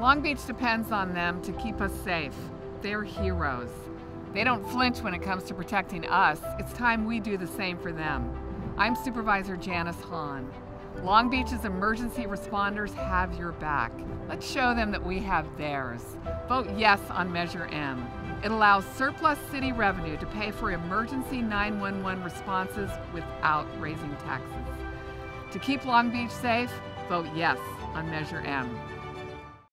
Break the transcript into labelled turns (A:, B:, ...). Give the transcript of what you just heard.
A: Long Beach depends on them to keep us safe. They're heroes. They don't flinch when it comes to protecting us. It's time we do the same for them. I'm Supervisor Janice Hahn. Long Beach's emergency responders have your back. Let's show them that we have theirs. Vote yes on Measure M. It allows surplus city revenue to pay for emergency 911 responses without raising taxes. To keep Long Beach safe, vote yes on Measure M.